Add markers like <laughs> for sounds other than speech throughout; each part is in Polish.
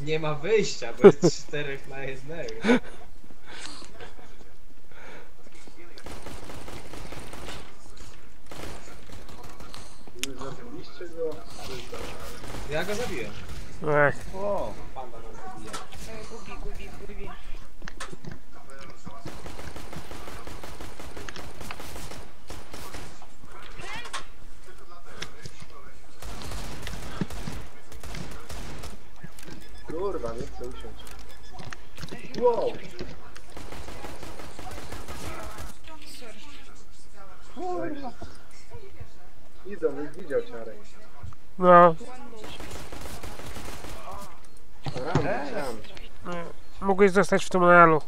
Nie ma wyjścia, bo jest czterech na jednego. Już zabiliście go? Ja go zabiłem. Ech, O, Panda nas zabija. E, Gubi, gubi, gubi. kurwa, nie chcę usiąść. Wow! Sorry. Kurwa. Idą, już widział ciarek. no, One low. Mogłeś zostać w tunelu.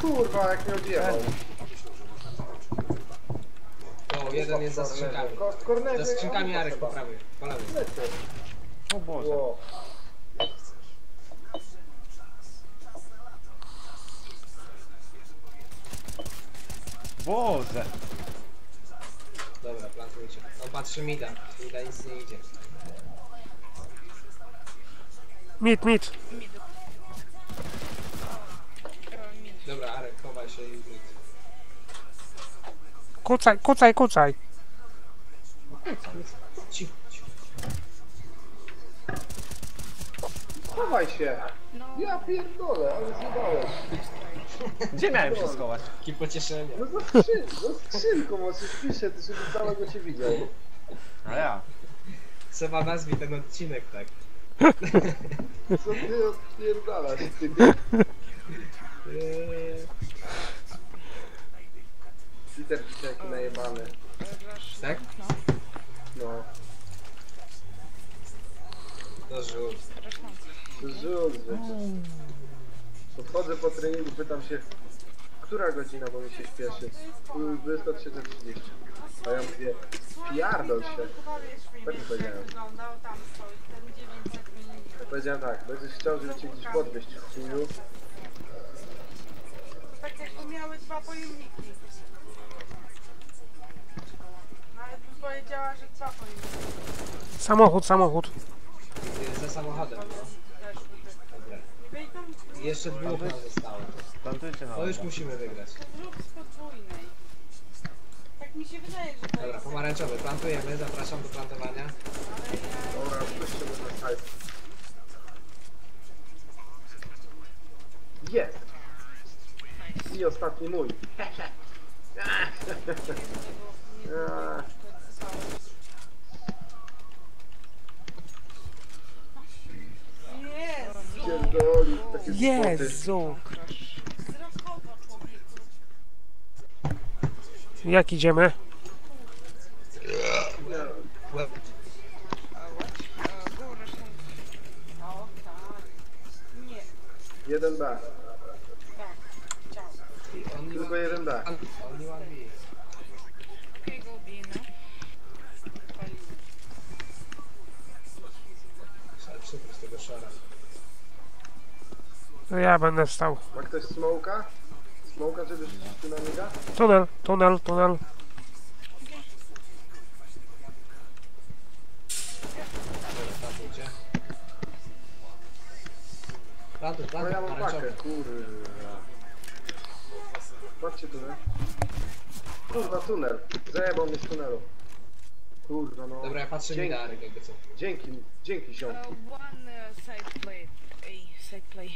Kurwa, jak mnie odjechał. To jeden jest za skrzynkami. Za skrzynkami Jarek po prawej. Po lewej. Lecę. O Boże. Boże. Dobra, plantujcie. On patrzy mida. Mida nic nie idzie. Mit, mit. Uh, mid. Dobra, Arek, chowaj się i mid. Kucaj, kucaj, kucaj. Cicho, cicho. Chowaj się. No. Ja pierdolę, ale zjebałeś. Gdzie miałem się schować? Taki pocieszenie. No za skrzyn, za skrzynką pisze, ty żeby całego cię widział. A ja. Trzeba nazwij ten odcinek tak. Co ty odpierdalasz, ty? <laughs> Peter dzisiaj taki najebany. Tak? No. To żółt. To wiecie. Podchodzę po treningu, pytam się, która godzina, bo mi się śpieszy. Mm, 23.30. A ja mówię, piardol się. Tak mi powiedziałem. Powiedziałem tak, będziesz chciał, żeby cię gdzieś podwieźć w chuju. Tak jakby miały dwa pojemniki. Nawet bym powiedziała, że dwa pojemniki Samochód, samochód. Jest za samochodem, no. I jeszcze dwóch nam zostało. Plantujcie na To już musimy wygrać. zrób z podwójnej. Tak mi się wydaje, że to Dobra, jest. pomarańczowy, plantujemy, zapraszam do plantowania. Dobra, puśćcie mnie na. Jest! I ostatni mój. Pierdoli, takie. Jezu. Jak idziemy? Łeb. Uh, what? Uh, go rush long. O, tak. Nie, 1B. tak. Ciao. Only Tylko one- 1B. Only one B. Okay, go B now. Paliło. Trzeba przypróć tego szara. To ja będę stał. Ma ktoś smoka? Smoka, żeby tu na niego? Tunel, tunel, tunel. Dobra, plantujcie. Plantuj, plantuj, ja mam pakę, pomarańczowy. kurwa. Patrzcie tunel. Kurwa, tunel. Zajebał mnie z tunelu. Kurwa no. Dobra, ja patrzę mi Dzięki, na Arek jakby co. dzięki, dzięki Uh, ziomki. one uh, side play. A side play.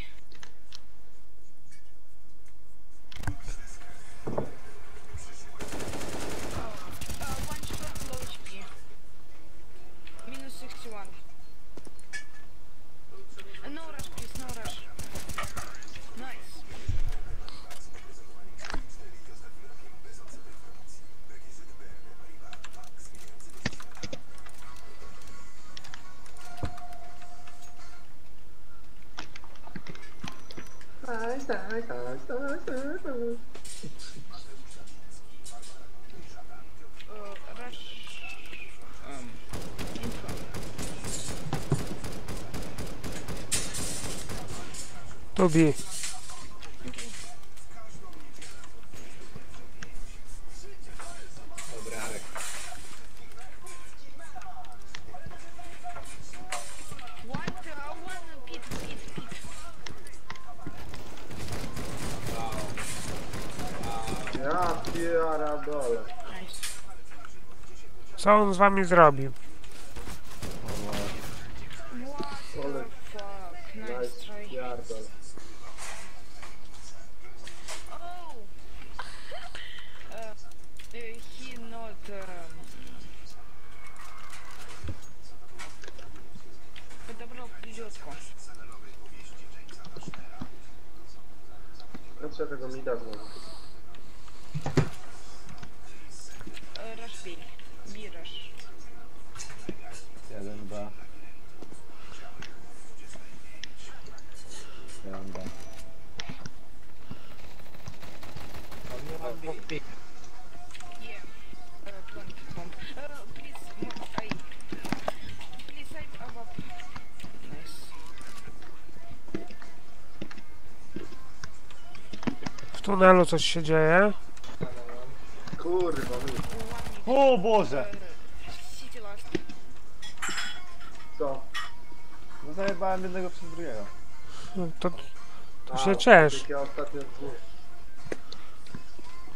Wow. Ja pierdolę. Co on z wami zrobił? No trzeba tego mida znowu. Uh, rush B. B rush. 1B. 1B. On nie ma tunelu coś się dzieje. Kurwa mi. O Boże! Co? No zajebałem jednego przez drugiego. No To, to A, się ciesz. Ja ostatnio...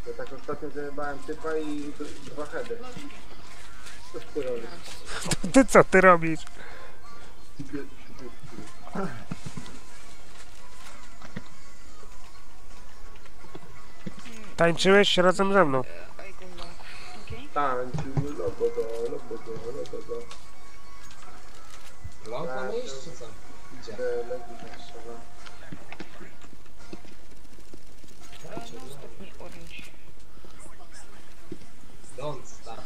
Ja tak ostatnio zajebałem typa i dwa heady. Co ty robisz? Ty co ty robisz? Tańczyłeś razem ze mną. Long. Tańczył, lobodo, lobodo, lobodo. Long mam iść, czy co? No, orange. Don't stop.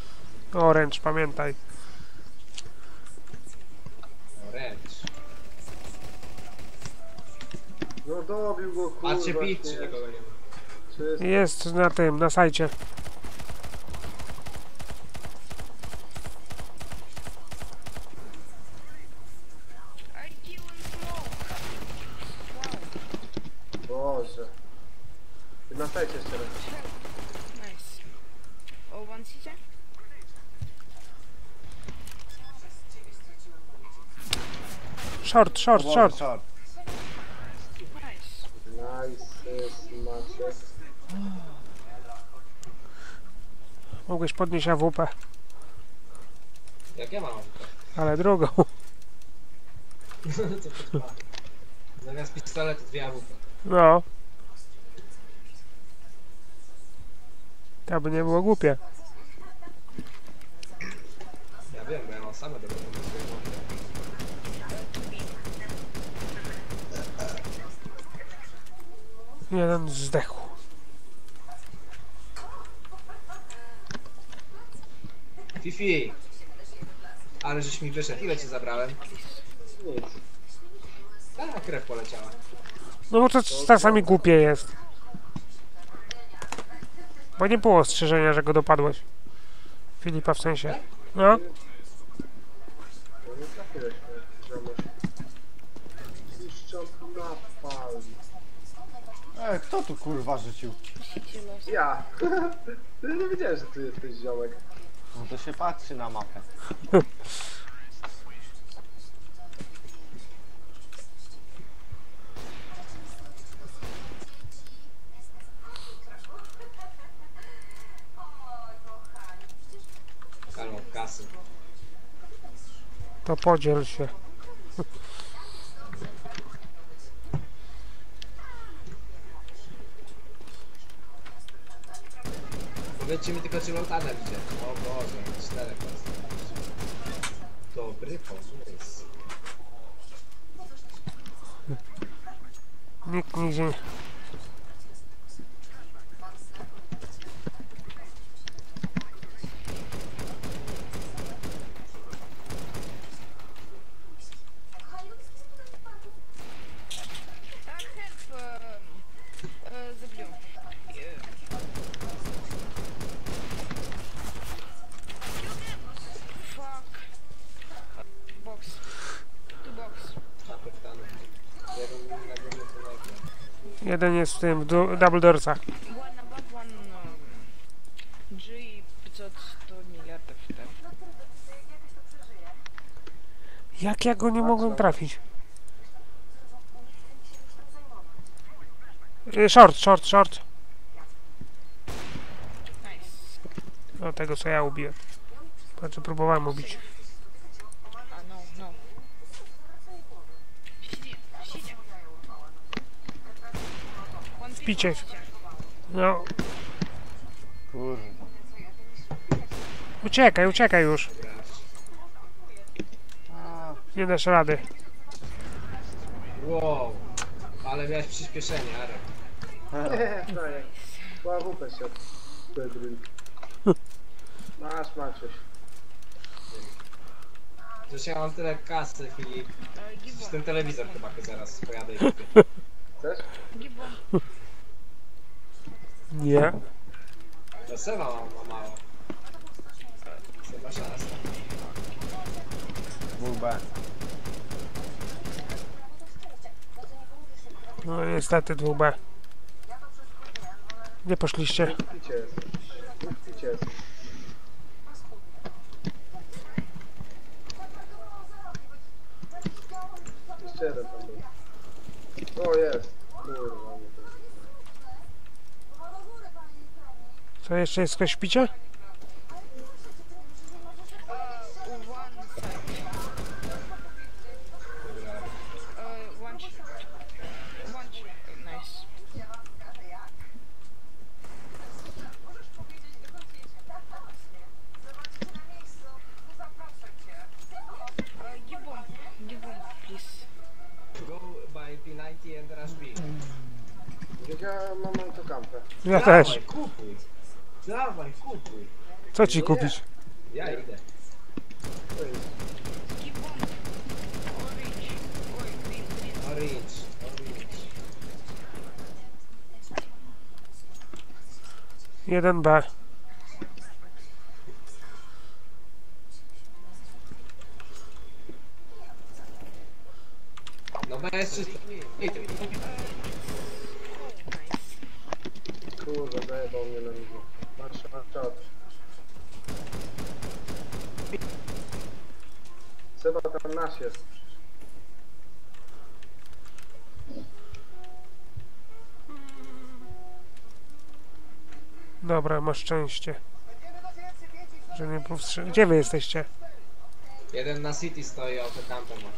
Orange, pamiętaj. Orange. No dobił go kurwa. Patrzcie pit, czy śmierć. nikogo nie ma. Jest na tym, na sajcie. Boże. Na sajcie jeszcze raz. Nice. One city? Short, short, short. Nice. Nice, Mogłeś podnieść AWP, Jak ja mam? ale drugą. <laughs> To? Zamiast pistoletu dwie AWP. No. To by nie było głupie. Ja wiem, bo ja mam same dobre pomysły. Jeden zdechł. Fifi! Ale żeś mi wyszedł. Ile ci zabrałem? Nic. A, krew poleciała. No bo to czasami głupie jest. Bo nie było ostrzeżenia, że go dopadłeś. Filipa w sensie. No. No. Ej, kto tu kurwa rzucił? Ja. Ty <laughs> nie wiedziałem, że tu jesteś ziomek. No to się patrzy na mapę. Kas. kasy. To podziel się. Mi tylko, czy Lontana idzie. O Boże, czterech was. Dobry pomysł. Nikt nigdzie nie... I have um, uh, the blue. Yeah. Fuck. Uh, box. Two box. Kapitany. Jeden na górze to lepiej. Jeden jest w tym, w Double Doorsach. Jak ja go nie mogłem trafić? Y, short, short, short. No tego co ja ubiłem. Znaczy próbowałem ubić. Spiczek. No. Kurde. Uciekaj, uciekaj już. Nie dasz rady. Wow, ale miałeś przyspieszenie, Arek. Była WP się. Masz, Maciuś. Przecież ja mam tyle kasy i... E, Przecież ten telewizor chyba zaraz pojadę i kupię. Chcesz? Nie. To Seba ma, ma mało. Seba szansa. dwóch B. No niestety 2B. Gdzie poszliście? Jeszcze jeden tam był. O, jest. Kurwa, nie to. Co jeszcze jest ktoś picie? One side. One shot. One shot. Nice. Give one. Give one, please. Go by P90 and rush B. Jak ja też. Dawaj, kupuj. Co ci kupić? Ja idę. Orange. Ой, green, green. Orange, orange. 1B. No B jest czysto. Ej, ty. Nice. Kurwa, zajebał mnie na niego. Masz, masz czat. Seba tam nasz jest. Masz szczęście. Że nie powstrzymał. Gdzie wy jesteście? Jeden na City stoi, autokampę ma.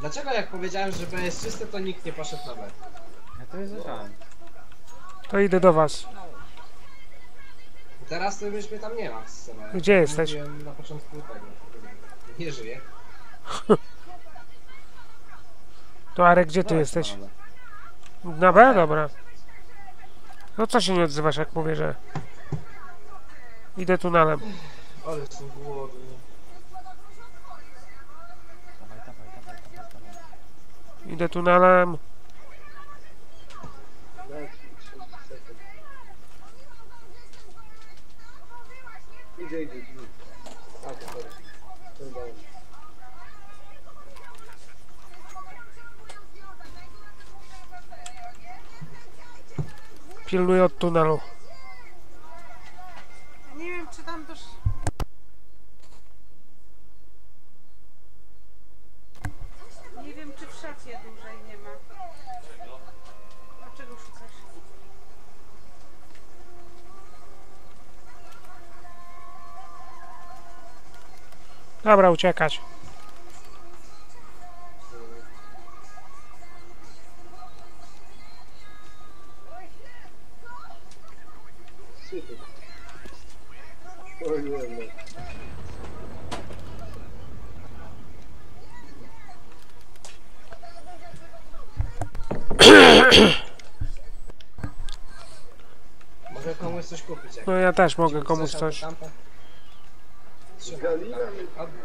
Dlaczego jak powiedziałem, że B jest czyste, to nikt nie poszedł na B? Ja to jest zacząłem. To idę do was. Teraz to już mnie tam nie ma. Gdzie jesteś? Mówiłem na początku tego. Nie żyje. To Arek, gdzie ty jesteś? Na B? Dobra. No co się nie odzywasz, jak mówię, że... Idę tunelem. Ale są głodny. Idę tunelem. Daj ci 30 sekund. Idzie, idzie, idzie. A, to sorry. To udało się. Pilnuję od tunelu. Nie wiem, czy tam też... Nie wiem, czy w szafie dłużej nie ma. Dlaczego szukasz? Dobra, uciekać. Ja też mogę komuś coś.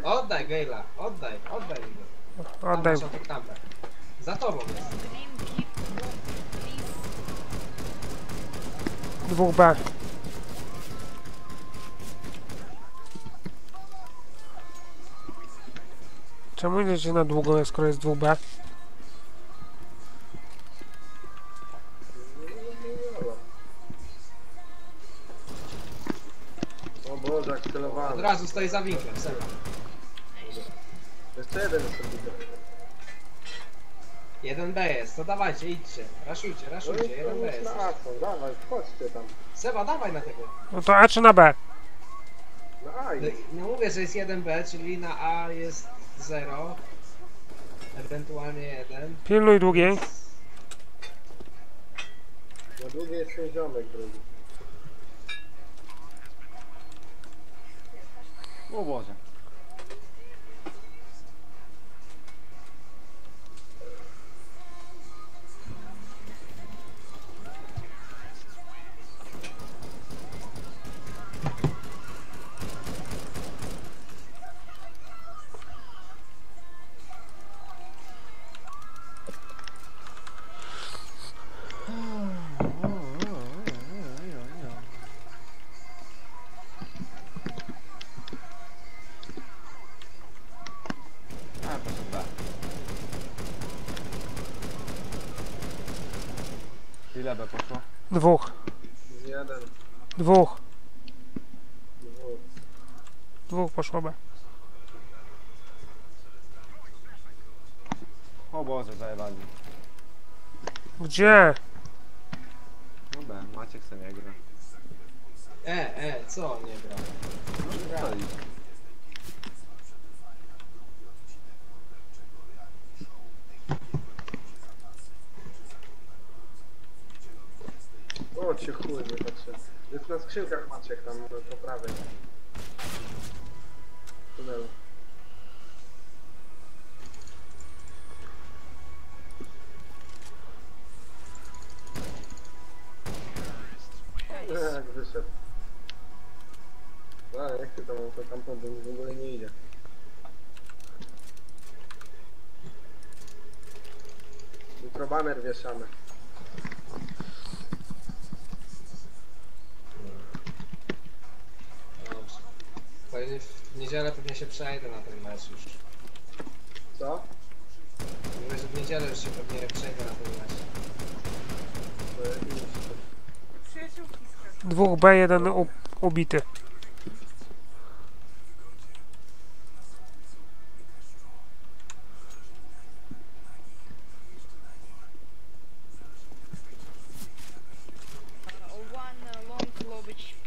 oddaj Gejla, oddaj, oddaj go. Oddaj. autokampę. Za tobą jest. Please. 2B. Czemu idziecie na długo, skoro jest 2B? Jak Od razu stoi za winklem, serio. Jeszcze jeden jest. 1B jest, to dawajcie, idźcie. Raszujcie, No raszujcie, i 1B to jest. na Aston, dawaj, wchodźcie tam. Seba, dawaj na tego. No to A czy na B? Na A No, idź. no mówię, że jest 1B, czyli na A jest 0. Ewentualnie 1. Pilnuj długiej. Na długie jest ten ziomek drugi. O Boże. A, Ile poszło? Dwóch. Jeden, Dwóch. dwóch. Dwóch poszło B. O Boże, zajebali. Gdzie? No B, Maciek sobie nie gra. E, e, co nie gra? No co O cię chuj, nie patrzę. Jest na skrzynkach Maciek tam po prawej. Tunelu. Jak wyszedł. No, jak ty tam to tamtą bo mi w ogóle nie idzie. Jutro baner wieszamy. Dobrze. Pewnie w niedzielę pewnie się przejdę na ten mecz już. Co? Mówię, że w niedzielę już się pewnie przejdę na ten mecz. To jest nic. Przyjaciółki. Dwóch B, jeden u, ubity. Uh, one uh, long low HP.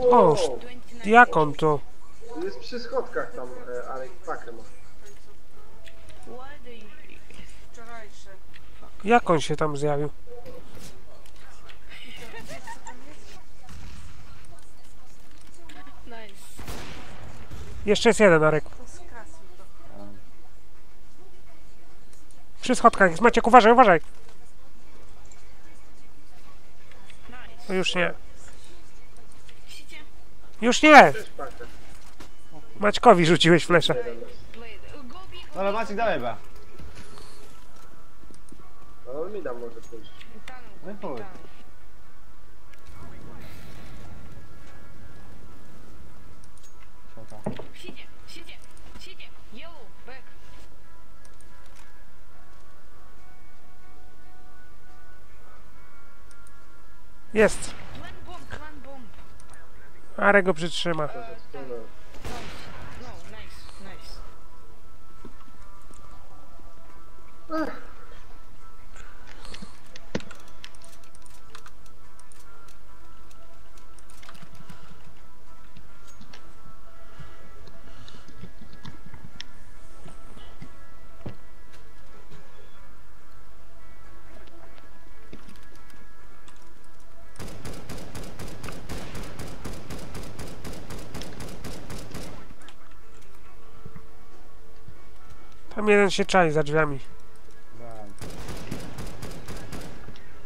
O, Wow! 29 Jak on to? Jest przy schodkach tam, e, ale pakę ma. Jak on się tam zjawił? Jeszcze jest jeden, Arek. Przy schodkach jest. Maciek, uważaj, uważaj. No już nie. Już nie! Maćkowi rzuciłeś fleszę. Dobra, Maciek dalej B. Ale on mi dam może pójść. No i tunnel. Arek go przytrzyma. To Tam jeden się czai za drzwiami. Brałem.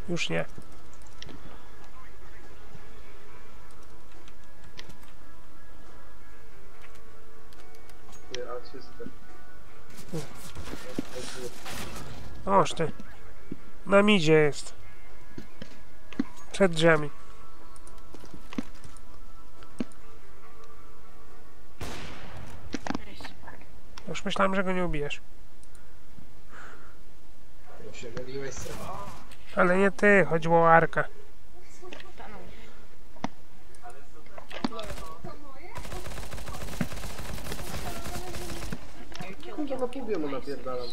Już nie. Oż ty. Na midzie jest. Przed drzwiami. Już myślałem, że go nie ubijesz. Ale nie ty, chodziło o Arka. Kurwa, na mu napierdalam.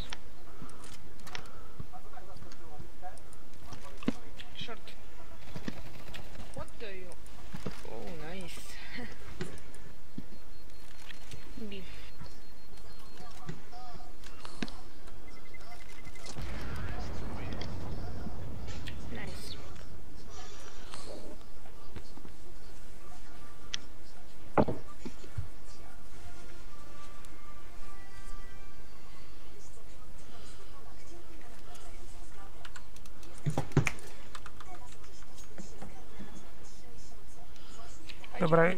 Dobra,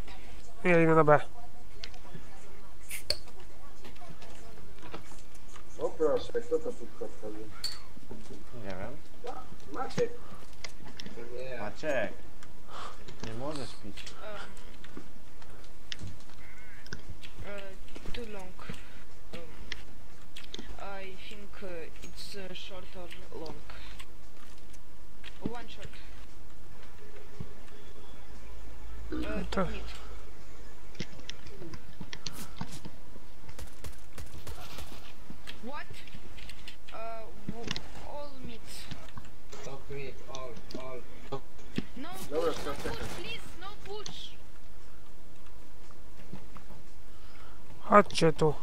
idę na B. O proszę, kto to tu wchodzi? Chodźcie tu.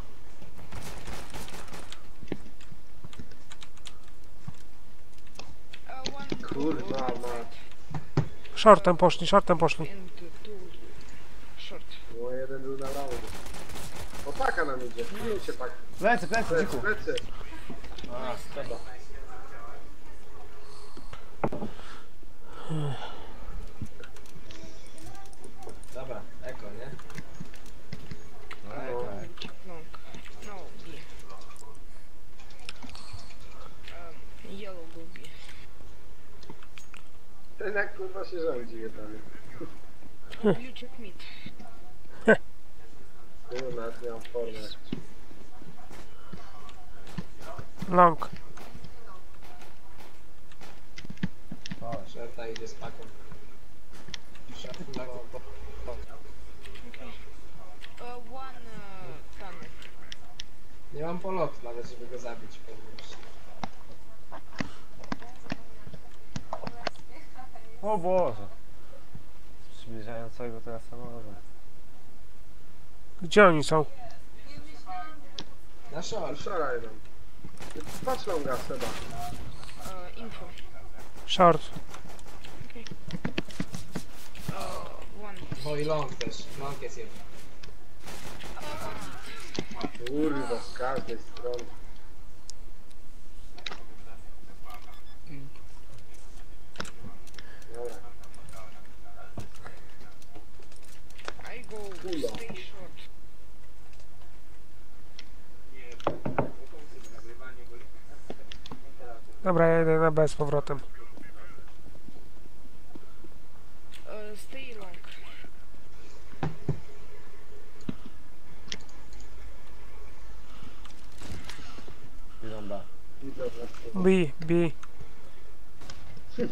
Kurwa, one ma. side. Shortem poszli, shortem poszli. No jeden był na roundzie. O paka nam idzie. Pilnuj się pak. Plecy, plecy, Plecy, dziku. plecy. A, Dobra. Dobra, eko, nie? no, tak. Long. No, B. Um, yellow will be. Ten jak kurwa się rządzi jebany. Blue check mid. Kurwa, nawet nie mam formy. Long. Chodź. Szerta idzie z paką. Szerta, bo, bo, bo. Okay. Uh, one uh, tunnel. Nie mam polotu nawet, żeby go zabić. O Boże. Przybliżającego teraz samochodu. Gdzie oni są? Na short. Wczoraj nam. Patrz longa Seba. Uh, info. Short. Uh, one. Bo i long też. Long jest jeden. Kurwa, z każdej strony. Dobra. Short. Dobra, ja idę na B z powrotem. Uh, stay long. Idą B. Widzę, że B, B. Um,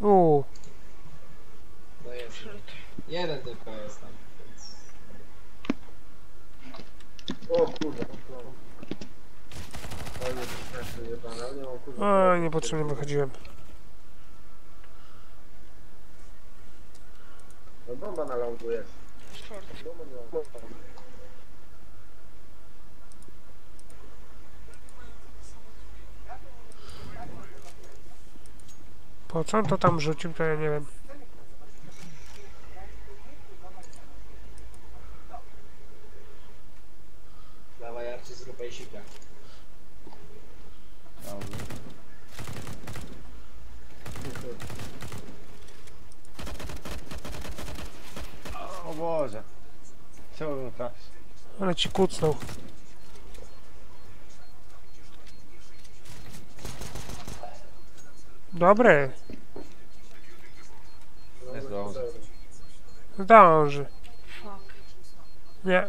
Uuu. No jest. short. Jeden tylko jest tam. Więc... O kurwa. O nie, to jest jebane, ale nie mam kurwa. O, niepotrzebnie wychodziłem. No bomba na longu jest. Short. Bomba na longu. Po co on to tam rzucił, to ja nie wiem. Dawaj Arci z rupejsika. Dobrze. O Boże. Czemu bym trafił? Ale ci kucnął. Dobry. Jest dobrze. Zdąży. Nie.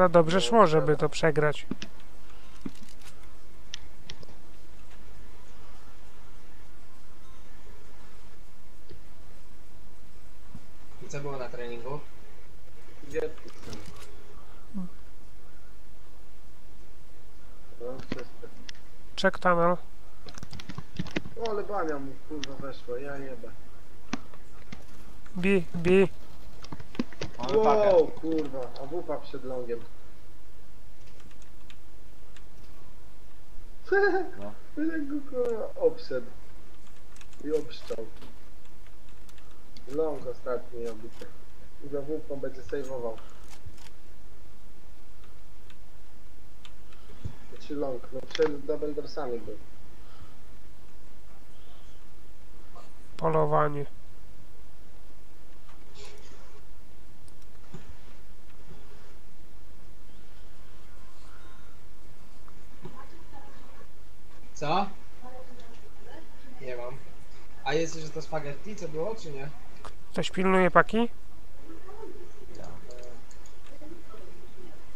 Za dobrze szło, żeby to przegrać. I co było na treningu? No. Check tunnel. O, ale bania mu kurwa weszła, ja jebę. B, B. Mamy pakę. Wow, kurwa, a wupa przed longiem. No. <laughs> Jak go kurwa obszedł. I obszczał. Long ostatni obity. I za wupą będzie sejwował. Czy long? No przed double dorsami był. Polowanie. Co? Nie mam. A jest, że to spaghetti, co było, czy nie? Ktoś pilnuje paki?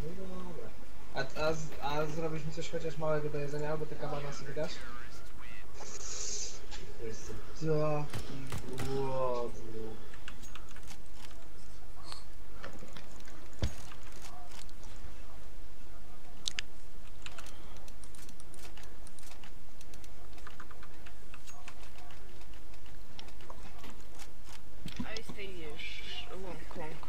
No dobra. A, a, a zrobisz mi coś chociaż małego do jedzenia, albo te kabana sobie dasz? Jestem taki głodny. I stay uh, sh- long, long.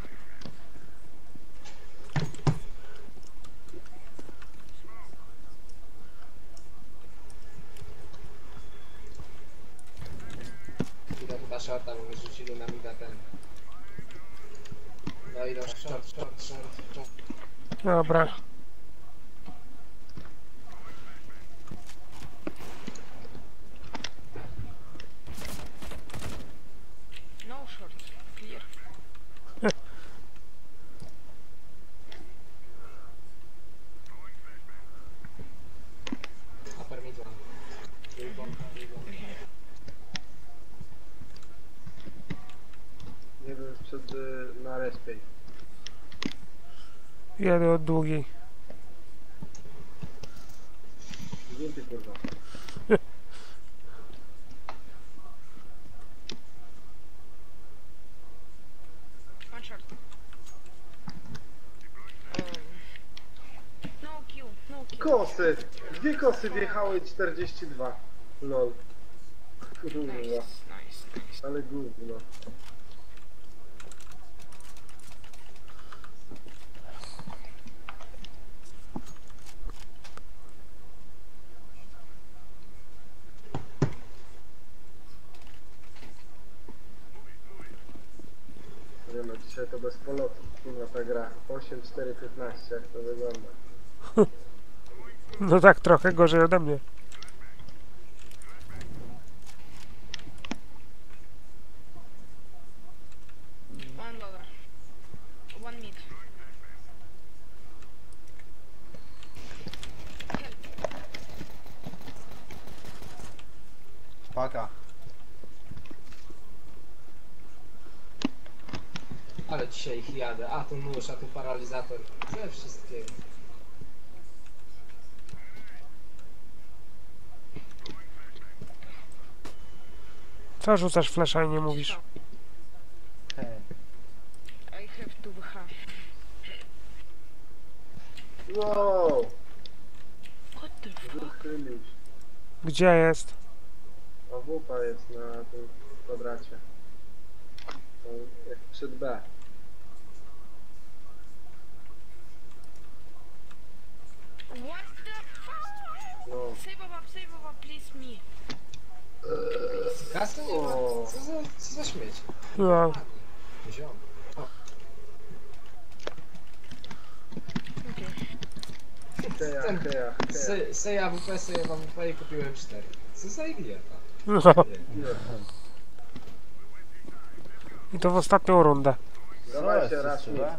Idę chyba shorta, bo wyrzucili na mida ten. No idą short, short, short, short. Dobra. No short. Clear. Upper mid one. Three bomb, three bomb. Jeden przed y, na respie. Jedę od długiej. Zdjęty kurwa. Kosy! Dwie kosy wjechały 42. Lol. Kurwa. Nice, nice, nice. Ale gówno. 8415, jak to wygląda. <laughs> No tak, trochę gorzej ode mnie. Ich jadę. A tu nóż, a tu paralizator. Ze wszystkiego. Co rzucasz flasza i nie mówisz? Hej. I have to BH. Wow! What the fuck? Wychylić. Gdzie jest? A wupa jest na tym kwadracie. To Jak przed B. What the fuck? No. Save up, save up, please me. Kasy nie ma. Co za, co za śmieć? No. Ziom. Heja, heja, heja. Se, seja WP, seja WP i kupiłem 4. Co za idiota? no. I to w ostatnią rundę. Dawajcie, raz coś mi. chyba?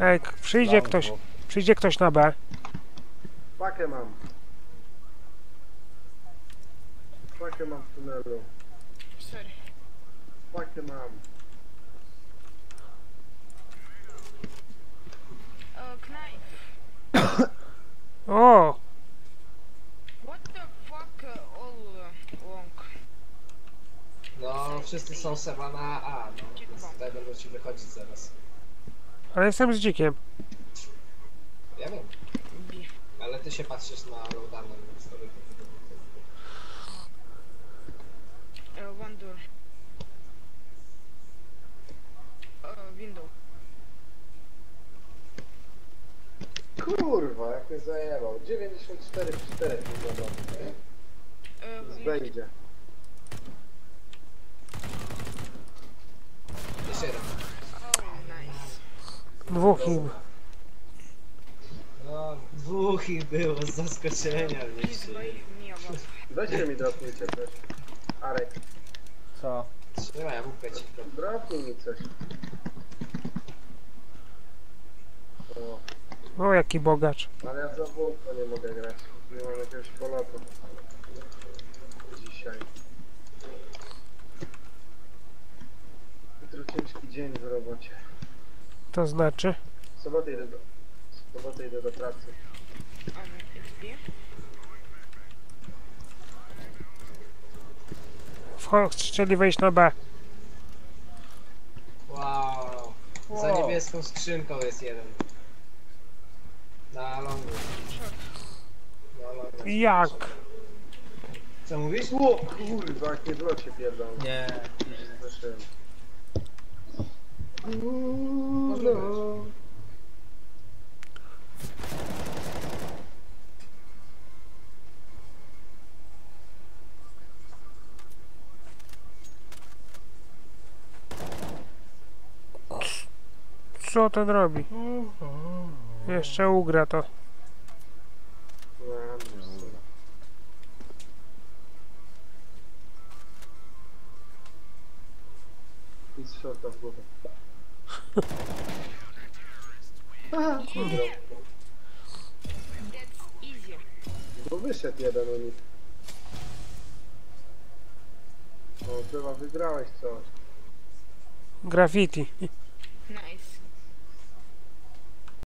Ej, przyjdzie ktoś, przyjdzie ktoś na B. Pakę mam. Pakę mam w tunelu. Sorry. Pakę mam. Uh, knife. O! What the fuck? Uh, all uh, long. No, wszyscy są seba na A, no. Więc tutaj będą ci wychodzić zaraz. Ale jestem z dzikiem. Ja wiem, ale ty się patrzysz na to Uh, one door. Uh, window. Kurwa, jak mnie zajebał. 94 4 zabrał. Uh, Z B idzie. Jeszcze jeden. oh, nice. Dwóch im. No, dwóch ich było z zaskoczenia, wiecie. Weźcie mi dropnijcie coś. Arek, Co? Trzymaj, łupkę ci. dropnij mi coś. O, O, jaki bogacz. ale ja za wółko nie mogę grać. Nie mam jakiegoś polotu. Dzisiaj. Jutro ciężki dzień w robocie. To znaczy? W sobotę idę do, w sobotę idę do pracy. Um, XP. Wcho- chcieli wejść na B. Wow. Za Wow. niebieską skrzynką jest jeden. Na longu. Na longu. Jak? Co mówisz? O kurwa, jak nie w locie pierdolę. Nie. Się zeszyłem. Może być. Co ten robi? Jeszcze ugra to. I z shorta w głowę. That's easy. Bo wyszedł jeden u nich. O, chyba wygrałeś coś. Graffiti.